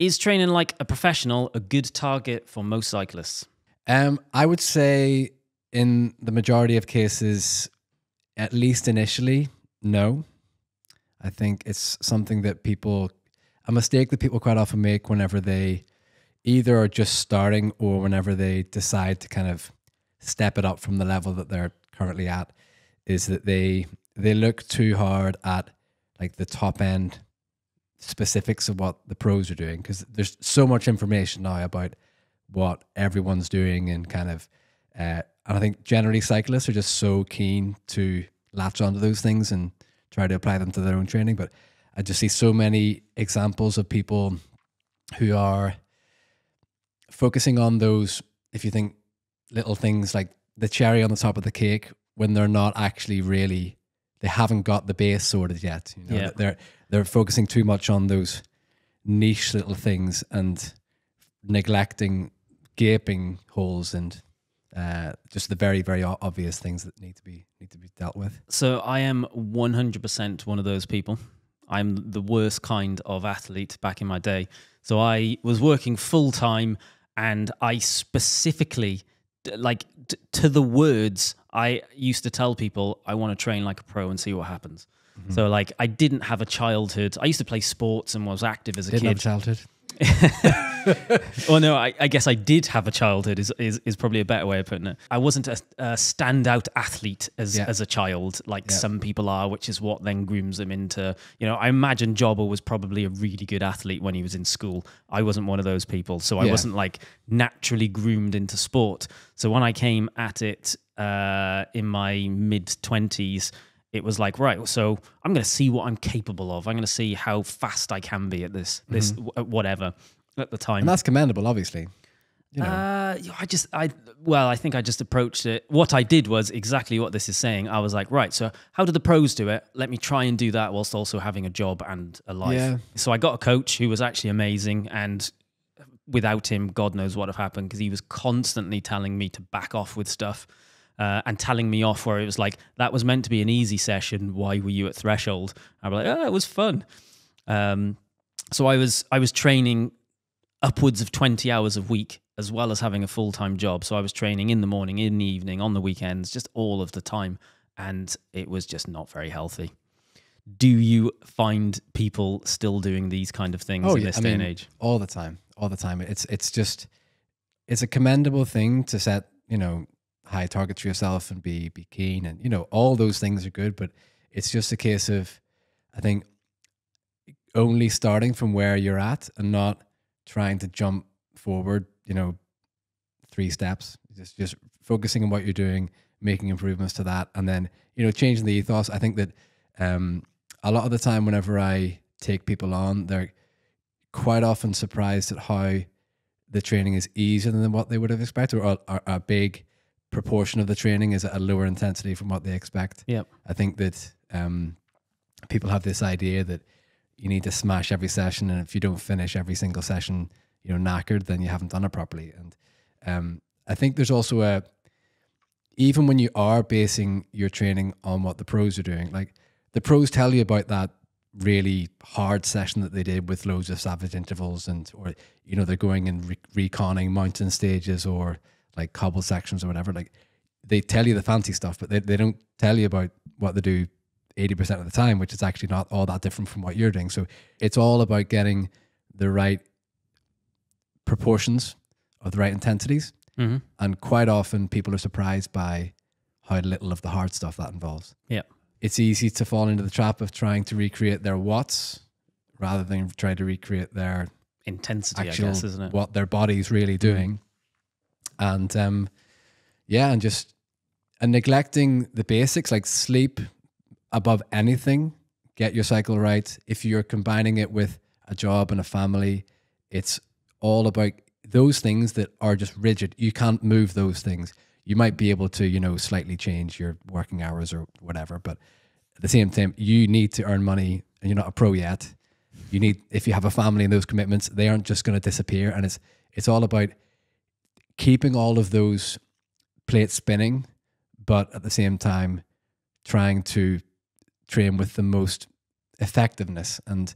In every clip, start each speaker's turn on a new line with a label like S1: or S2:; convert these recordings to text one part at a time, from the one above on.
S1: Is training like a professional a good target for most cyclists?
S2: Um, I would say in the majority of cases, at least initially, no. I think it's something that people, a mistake that people quite often make whenever they either are just starting or whenever they decide to kind of step it up from the level that they're currently at, is that they they look too hard at like the top end specifics of what the pros are doing because there's so much information now about what everyone's doing and kind of uh, and I think generally cyclists are just so keen to latch onto those things and try to apply them to their own training. But I just see so many examples of people who are focusing on those, if you think little things like the cherry on the top of the cake when they're not actually really they haven't got the base sorted yet. You know?
S1: Yeah.
S2: They're they're focusing too much on those niche little things and neglecting gaping holes and uh, just the very very obvious things that need to be need to be dealt with.
S1: So I am 100% one of those people. I'm the worst kind of athlete back in my day. So I was working full time and I specifically like to the words I used to tell people I want to train like a pro and see what happens. So like I didn't have a childhood. I used to play sports and was active as a
S2: Didn't have a
S1: kid.
S2: childhood.
S1: well, no, I, I guess I did have a childhood. Is, is is probably a better way of putting it. I wasn't a, a standout athlete as
S2: Yeah.
S1: as a child, like
S2: Yeah.
S1: some people are, which is what then grooms them into. You know, I imagine Jobber was probably a really good athlete when he was in school. I wasn't one of those people, so I
S2: Yeah.
S1: wasn't like naturally groomed into sport. So when I came at it uh, in my mid twenties. It was like right, so I'm going to see what I'm capable of. I'm going to see how fast I can be at this, this
S2: Mm-hmm.
S1: w- whatever at the time.
S2: And that's commendable, obviously. You know.
S1: Uh, I just, I, well, I think I just approached it. What I did was exactly what this is saying. I was like, right, so how do the pros do it? Let me try and do that whilst also having a job and a life.
S2: Yeah.
S1: So I got a coach who was actually amazing. And without him, God knows what would have happened because he was constantly telling me to back off with stuff. Uh, and telling me off where it was like that was meant to be an easy session. Why were you at threshold? I was like, oh, it was fun. Um, so I was I was training upwards of 20 hours a week as well as having a full-time job so i was training in the morning in the evening on the weekends just all of the time and it was just not very healthy do you find people still doing these kind of things in
S2: Oh, yeah,
S1: this
S2: I
S1: day
S2: mean,
S1: and age
S2: all the time, all the time. It's it's just it's a commendable thing to set you know high targets for yourself and be be keen and you know all those things are good, but it's just a case of I think only starting from where you're at and not trying to jump forward. You know, three steps. Just just focusing on what you're doing, making improvements to that, and then you know changing the ethos. I think that um, a lot of the time, whenever I take people on, they're quite often surprised at how the training is easier than what they would have expected, or a, big proportion of the training is at a lower intensity from what they expect.
S1: Yep.
S2: I think that um, people have this idea that you need to smash every session, and if you don't finish every single session, you know, knackered, then you haven't done it properly. And um, I think there's also a even when you are basing your training on what the pros are doing, like the pros tell you about that really hard session that they did with loads of savage intervals and or you know they're going and re- reconning mountain stages or like cobble sections or whatever like they tell you the fancy stuff but they, they don't tell you about what they do 80% of the time which is actually not all that different from what you're doing. So it's all about getting the right proportions of the right intensities.
S1: Mm-hmm.
S2: and quite often people are surprised by how little of the hard stuff that involves.
S1: Yeah.
S2: It's easy to fall into the trap of trying to recreate their watts rather than try to recreate their
S1: intensity
S2: actual
S1: i guess isn't it?
S2: what their body's really doing and um yeah and just and neglecting the basics like sleep above anything get your cycle right. If you're combining it with a job and a family it's all about those things that are just rigid. You can't move those things. You might be able to you know slightly change your working hours or whatever but at the same time you need to earn money. And you're not a pro yet. You need if you have a family and those commitments they aren't just going to disappear. And it's it's all about keeping all of those plates spinning but at the same time trying to train with the most effectiveness and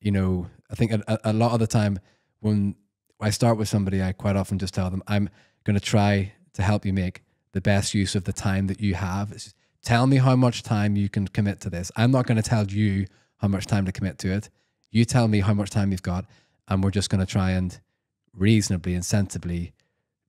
S2: you know i think a, a- lot of the time when I start with somebody, I quite often just tell them, I'm going to try to help you make the best use of the time that you have. Just, tell me how much time you can commit to this. I'm not going to tell you how much time to commit to it. You tell me how much time you've got, and we're just going to try and reasonably and sensibly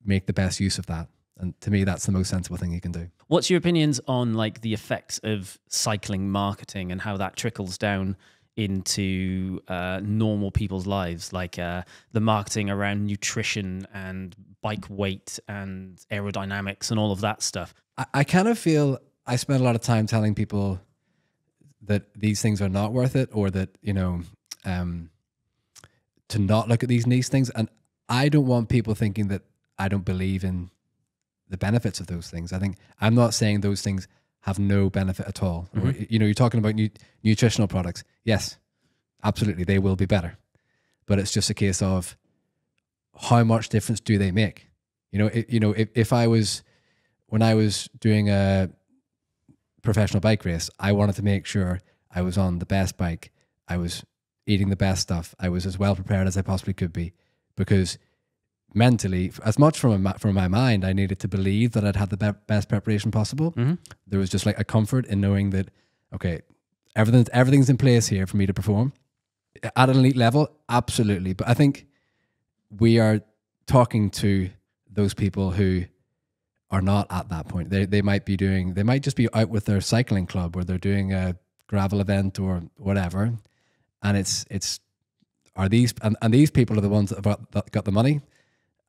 S2: make the best use of that. And to me, that's the most sensible thing you can do.
S1: What's your opinions on like the effects of cycling marketing and how that trickles down into uh, normal people's lives, like uh, the marketing around nutrition and bike weight and aerodynamics and all of that stuff?
S2: I, I kind of feel I spend a lot of time telling people that these things are not worth it, or that you know, um, to not look at these niche things. And I don't want people thinking that I don't believe in the benefits of those things. I think I'm not saying those things have no benefit at all. Mm-hmm. Or, you know, you're talking about nu- nutritional products. Yes, absolutely, they will be better. But it's just a case of how much difference do they make? You know, it, you know, if, if I was when I was doing a professional bike race, I wanted to make sure I was on the best bike. I was eating the best stuff. I was as well prepared as I possibly could be because mentally, as much from my, from my mind, I needed to believe that I'd had the be- best preparation possible.
S1: Mhm.
S2: There was just like a comfort in knowing that, okay, everything, everything's in place here for me to perform at an elite level. Absolutely. But I think we are talking to those people who are not at that point. They, they might be doing, they might just be out with their cycling club or they're doing a gravel event or whatever. And it's, it's, are these, and, and these people are the ones that have got, that got the money.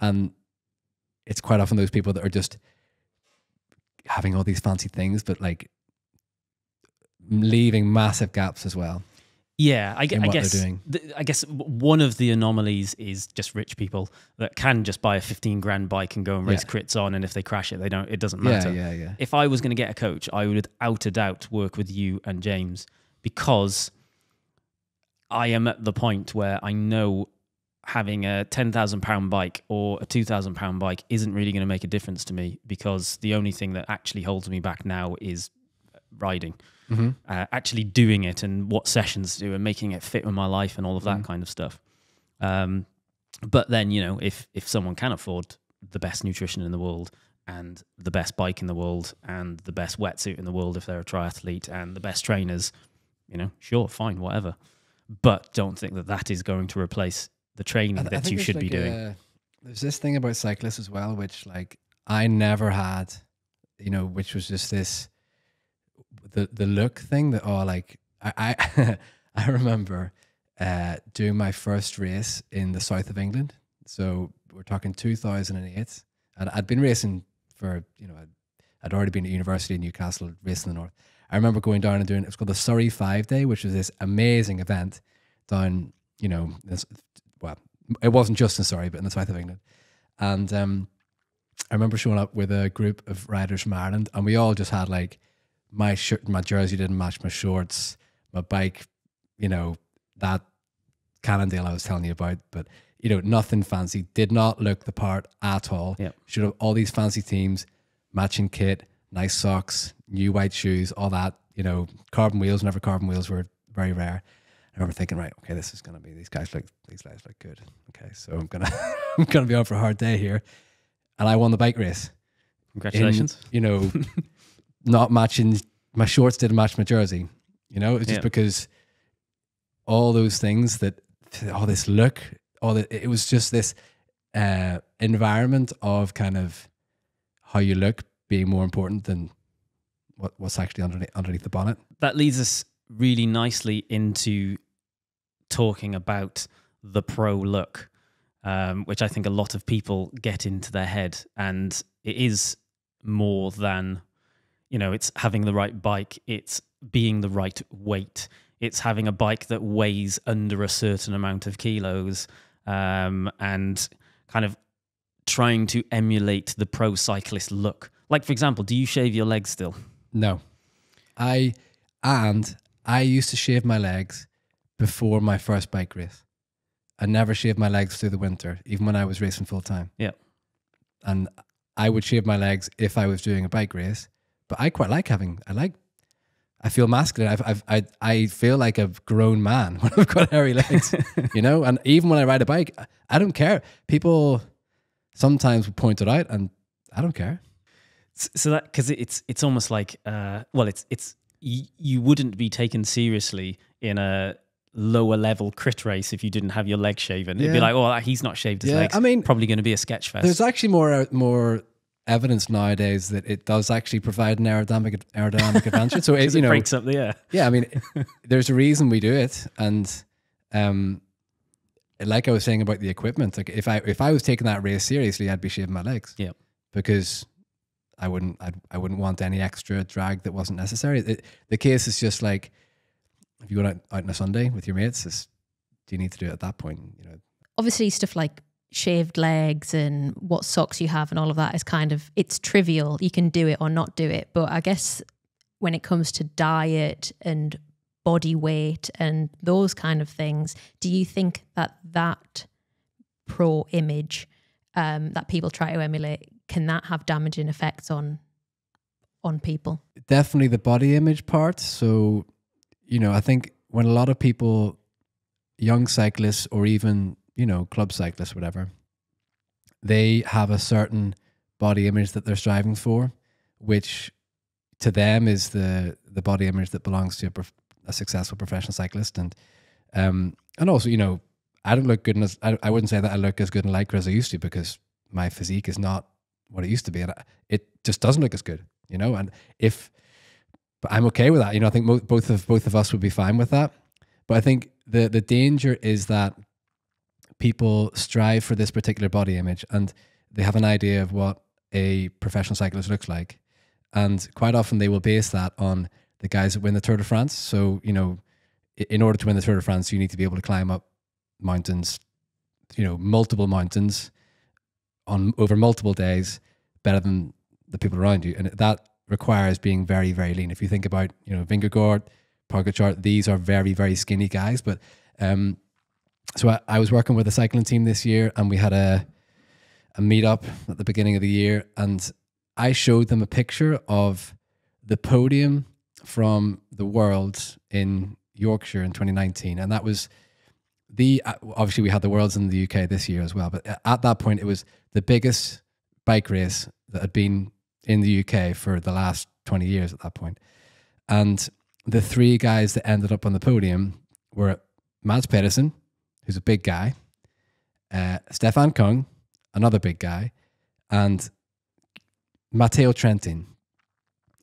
S2: And it's quite often those people that are just having all these fancy things, but like leaving massive gaps as well.
S1: Yeah, I, I guess.
S2: doing.
S1: th- I guess one of the anomalies is just rich people that can just buy a fifteen grand bike and go and race
S2: Yeah.
S1: crits on, and if they crash it, they don't. It doesn't
S2: Yeah,
S1: matter.
S2: yeah, yeah.
S1: If I was going to get a coach, I would without a doubt work with you and James because I am at the point where I know having a ten thousand pound bike or a two thousand pound bike isn't really going to make a difference to me because the only thing that actually holds me back now is riding
S2: hmm
S1: uh, actually doing it and what sessions to do and making it fit with my life and all of that
S2: Mhm.
S1: kind of stuff. Um, but then you know, if if someone can afford the best nutrition in the world and the best bike in the world and the best wetsuit in the world, if they're a triathlete and the best trainers, you know, sure, fine, whatever. But don't think that that is going to replace the training
S2: th-
S1: that you should be doing.
S2: a- there's this thing about cyclists as well, which like I never had, you know, which was just this the the look thing that oh like I I, I remember uh, doing my first race in the south of England. So we're talking 2008, and I'd been racing for you know I'd, I'd already been at university in Newcastle racing in the north. I remember going down and doing it was called the Surrey Five Day, which was this amazing event down you know this, well it wasn't just in Surrey but in the south of England, and um, I remember showing up with a group of riders from Ireland, and we all just had like my shirt, my jersey didn't match my shorts, my bike, you know, that Cannondale I was telling you about, but you know, nothing fancy, did not look the part at all.
S1: Yep.
S2: Should have all these fancy teams, matching kit, nice socks, new white shoes, all that, you know, carbon wheels, whenever carbon wheels were very rare. I remember thinking, right, okay, this is gonna be these guys look these guys look good. Okay, so I'm gonna I'm gonna be on for a hard day here. And I won the bike race in,
S1: Congratulations.
S2: you know, not matching my shorts didn't match my jersey. You know, it's just
S1: Yeah.
S2: because all those things that all this look, all that it was just this uh, environment of kind of how you look being more important than what, what's actually underneath underneath the bonnet.
S1: that leads us really nicely into talking about the pro look, um, which I think a lot of people get into their head. And it is more than, you know, it's having the right bike, it's being the right weight, it's having a bike that weighs under a certain amount of kilos, um, and kind of trying to emulate the pro cyclist look. Like, for example, do you shave your legs still?
S2: No, I and I used to shave my legs before my first bike race. I never shaved my legs through the winter, even when I was racing full time.
S1: Yeah.
S2: and I would shave my legs if I was doing a bike race. But I quite like having. I like I feel masculine. I've, I've, I I feel like a grown man when I've got hairy legs, you know. And even when I ride a bike, I, don't care. People sometimes point it out, and I don't care.
S1: So that because it's it's almost like uh, well, it's it's you wouldn't be taken seriously in a lower level crit race if you didn't have your legs shaven. It'd be like, oh, he's not shaved his
S2: Yeah,
S1: legs.
S2: I mean,
S1: probably going to be a sketch fest.
S2: There's actually more more evidence nowadays that it does actually provide an aerodynamic aerodynamic advantage. So it, you
S1: it
S2: know,
S1: breaks up the air.
S2: yeah, I mean, there's a reason we do it, and um, like I was saying about the equipment, like if I if I was taking that race seriously, I'd be shaving my legs.
S1: Yeah.
S2: because I wouldn't I'd, I wouldn't want any extra drag that wasn't necessary. It, the case is just like if you go out, out on a Sunday with your mates, it's, do you need to do it at that point? You know,
S3: obviously stuff like shaved legs and what socks you have and all of that is kind of it's trivial you can do it or not do it but i guess when it comes to diet and body weight and those kind of things do you think that that pro image um, that people try to emulate can that have damaging effects on on people
S2: definitely the body image part. So, you know, I think when a lot of people, young cyclists or even, you know, club cyclists, whatever, they have a certain body image that they're striving for, which to them is the the body image that belongs to a, a successful professional cyclist. And um, and also, you know, I don't look good as I, I wouldn't say that I look as good in Lycra as I used to because my physique is not what it used to be, and I- it just doesn't look as good, you know. And if but I'm okay with that. You know, I think both of both of us would be fine with that. But I think the the danger is that people strive for this particular body image and they have an idea of what a professional cyclist looks like, and quite often they will base that on the guys that win the Tour de France. So you know, in order to win the Tour de France, you need to be able to climb up mountains, you know, multiple mountains on over multiple days, better than the people around you, and that requires being very, very lean. If you think about, you know, Vingegaard, Pogacar, these are very, very skinny guys. But um, so I, I was working with a cycling team this year, and we had a a meetup at the beginning of the year, and I showed them a picture of the podium from the Worlds in Yorkshire in 2019, and that was the uh, obviously we had the Worlds in the UK this year as well, but at that point it was the biggest bike race that had been in the UK for the last 20 years at that point. And the three guys that ended up on the podium were Mads Pedersen, who's a big guy, uh, Stefan Kung, another big guy, and Matteo Trentin.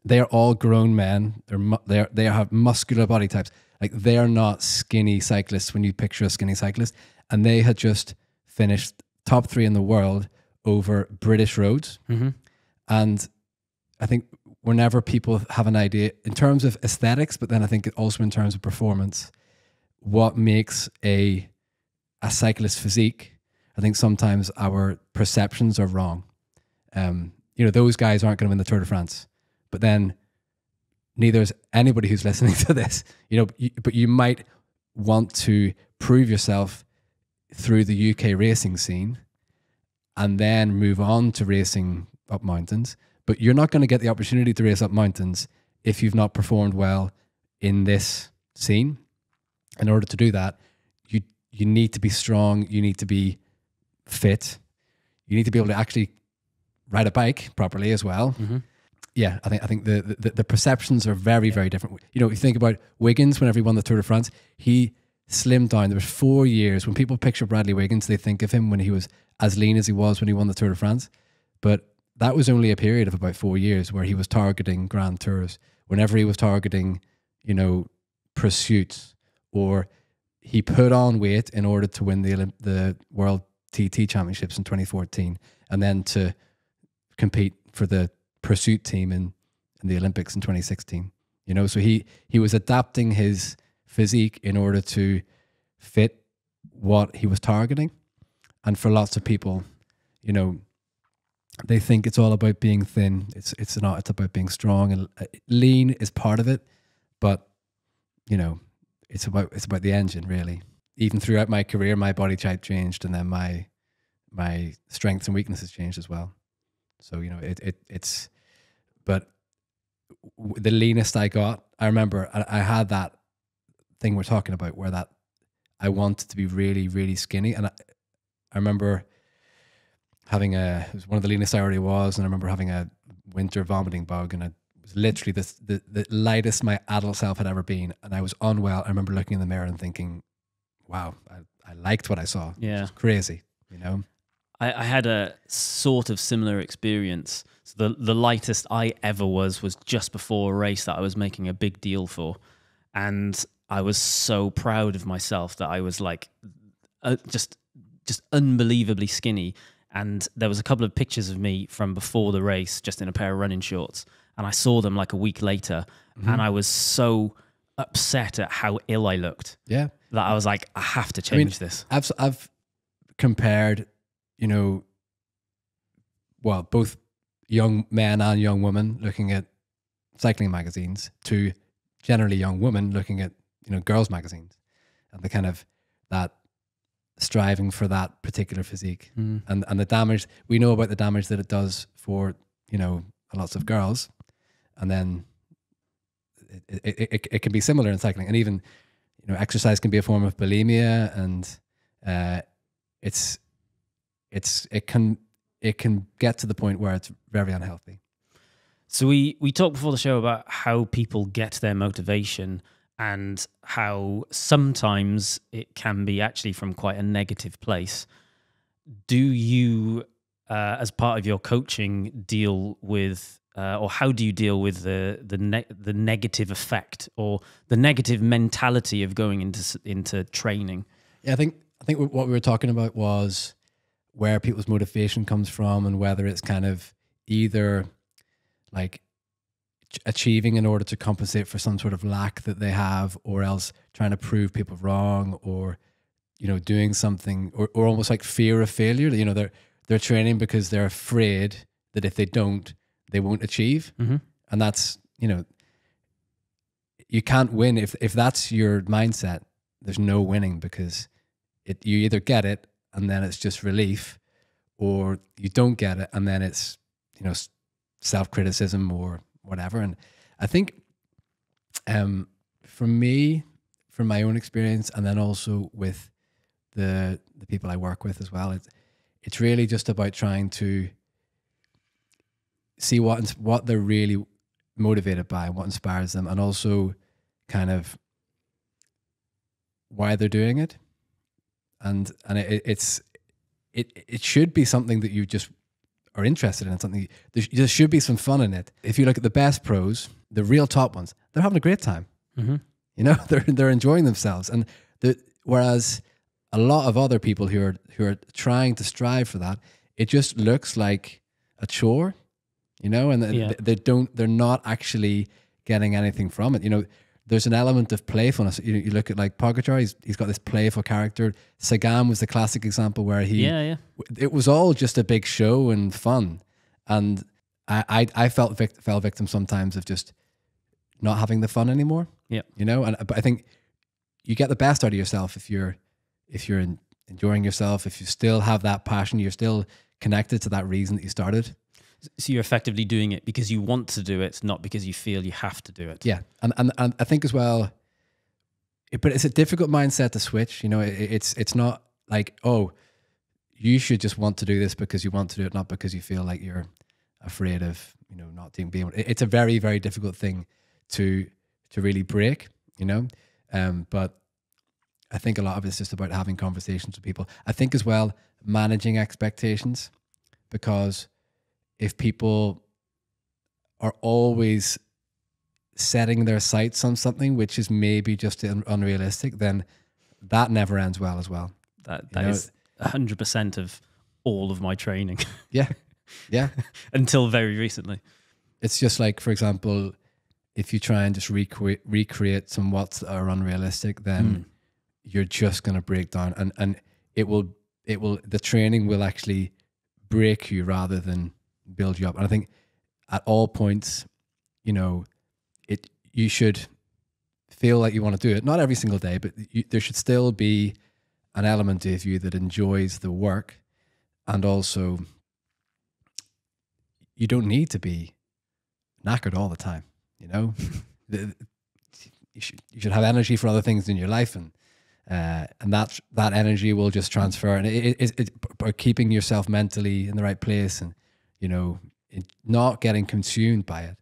S2: They are all grown men. They're they're they have muscular body types. Like they are not skinny cyclists when you picture a skinny cyclist. And they had just finished top three in the world over British roads.
S1: Mm-hmm.
S2: And I think whenever people have an idea in terms of aesthetics, but then I think also in terms of performance, what makes a a cyclist physique, I think sometimes our perceptions are wrong. Um, you know, those guys aren't going to win the Tour de France, but then neither is anybody who's listening to this. You know, but you might want to prove yourself through the UK racing scene and then move on to racing up mountains. But you're not going to get the opportunity to race up mountains if you've not performed well in this scene. In order to do that, you you need to be strong. You need to be fit. You need to be able to actually ride a bike properly as well.
S1: Mm-hmm.
S2: Yeah, I think I think the, the the perceptions are very very different. You know, you think about Wiggins whenever he won the Tour de France, he slimmed down. There was four years when people picture Bradley Wiggins, they think of him when he was as lean as he was when he won the Tour de France, but that was only a period of about four years where he was targeting Grand Tours. Whenever he was targeting, you know, pursuits, or he put on weight in order to win the Olymp- the World TT Championships in 2014, and then to compete for the pursuit team in, in the Olympics in 2016. You know, so he he was adapting his physique in order to fit what he was targeting. And for lots of people, you know, they think it's all about being thin. It's it's not. It's about being strong and uh, lean is part of it, but you know, it's about it's about the engine really. Even throughout my career, my body type changed, and then my my strengths and weaknesses changed as well. So you know, it it it's, but the leanest I got, I remember I, I had that thing we're talking about where that I wanted to be really, really skinny. And I, I remember having a, it was one of the leanest I already was. And I remember having a winter vomiting bug and I was literally this, the, the lightest my adult self had ever been. And I was unwell. I remember looking in the mirror and thinking, wow, I, I liked what I saw.
S1: Yeah.
S2: Crazy, you know?
S1: I, I had a sort of similar experience. So the the lightest I ever was was just before a race that I was making a big deal for, and I was so proud of myself that I was like, uh, just just unbelievably skinny. And there was a couple of pictures of me from before the race, just in a pair of running shorts, and I saw them like a week later, mm-hmm. and I was so upset at how ill I looked
S2: Yeah.
S1: that I was like, I have to
S2: I mean,
S1: change this.
S2: I've I've compared, you know, well, both young men and young women looking at cycling magazines to generally young women looking at you know girls magazines, and the kind of that striving for that particular physique
S1: Mm.
S2: and and the damage we know about the damage that it does for you know lots of girls, and then it it, it, it can be similar in cycling, and even you know exercise can be a form of bulimia, and uh, it's it's it can it can get to the point where it's very unhealthy.
S1: So we we talked before the show about how people get their motivation and how sometimes it can be actually from quite a negative place. Do you, uh, as part of your coaching, deal with, uh, or how do you deal with the the ne- the negative effect or the negative mentality of going into into training?
S2: Yeah, I think I think what we were talking about was where people's motivation comes from and whether it's kind of either like achieving in order to compensate for some sort of lack that they have or else trying to prove people wrong or you know doing something or, or almost like fear of failure you know they're they're training because they're afraid that if they don't they won't achieve
S1: Mhm.
S2: and that's you know you can't win if if that's your mindset there's no winning because it you either get it and then it's just relief or you don't get it and then it's you know self criticism or whatever. And i think um for me from my own experience and then also with the the people i work with as well it's it's really just about trying to see what what they're really motivated by what inspires them and also kind of why they're doing it. And and it, it's it it should be something that you just are interested in something there, there should be some fun in it. If you look at the best pros the real top ones they're having a great time.
S1: Mm-hmm.
S2: you know they're they're enjoying themselves. And the whereas a lot of other people who are who are trying to strive for that it just looks like a chore you know and they, they don't they're not actually getting anything from it. You know there's an element of playfulness you, you look at like Pogacar he's, he's got this playful character. Sagan was the classic example where he
S1: Yeah, yeah.
S2: it was all just a big show and fun. And I I, I felt vic- fell victim sometimes of just not having the fun anymore.
S1: Yeah,
S2: you know and but I think you get the best out of yourself if you're if you're in, enjoying yourself if you still have that passion you're still connected to that reason that you started
S1: So you're effectively doing it because you want to do it, not because you feel you have to do it.
S2: yeah and and, and I think as well it, but it's a difficult mindset to switch you know it, it's it's not like oh you should just want to do this because you want to do it not because you feel like you're afraid of you know not being able it- it's a very very difficult thing to to really break you know um but i think a lot of it's just about having conversations with people i think as well managing expectations because if people are always setting their sights on something which is maybe just un- unrealistic then that never ends well as well.
S1: That
S2: You
S1: that
S2: know-
S1: is hundred percent of all of my training.
S2: Yeah. Yeah.
S1: Until very recently.
S2: it's just like for example if you try and just recreate recreate some watts that are unrealistic then hmm. you're just going to break down and and it will it will the training will actually break you rather than build you up. And i think at all points you know it you should feel like you want to do it. Not every single day but you, there should still be an element of you that enjoys the work and also you don't need to be knackered all the time You know, The- you should you should have energy for other things in your life, and uh, and that that energy will just transfer. And it, it, it, by keeping yourself mentally in the right place, and you know, not getting consumed by it.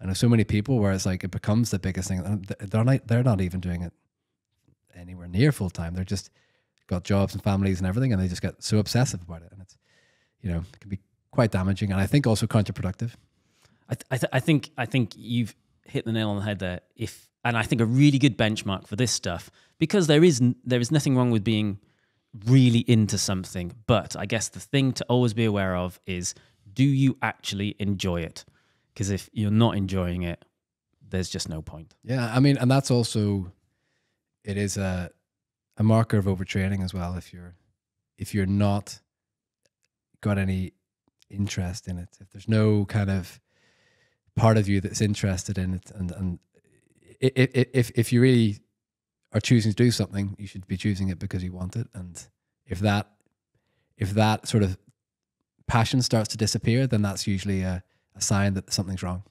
S2: And there's so many people where it's like it becomes the biggest thing. They're not they're not even doing it anywhere near full time. They're just got jobs and families and everything, and they just get so obsessive about it, and it's you know it can be quite damaging, and I think also counterproductive.
S1: I, th- I, th- I think I think you've hit the nail on the head there. If and I think a really good benchmark for this stuff because there is there is nothing wrong with being really into something, but I guess the thing to always be aware of is do you actually enjoy it? Because if you're not enjoying it, there's just no point.
S2: Yeah, I mean, and that's also it is a a marker of overtraining as well. If you're if you're not got any interest in it, if there's no kind of part of you that's interested in it, and and i- i- i- if if you really are choosing to do something, you should be choosing it because you want it. And if that if that sort of passion starts to disappear, then that's usually a, a sign that something's wrong.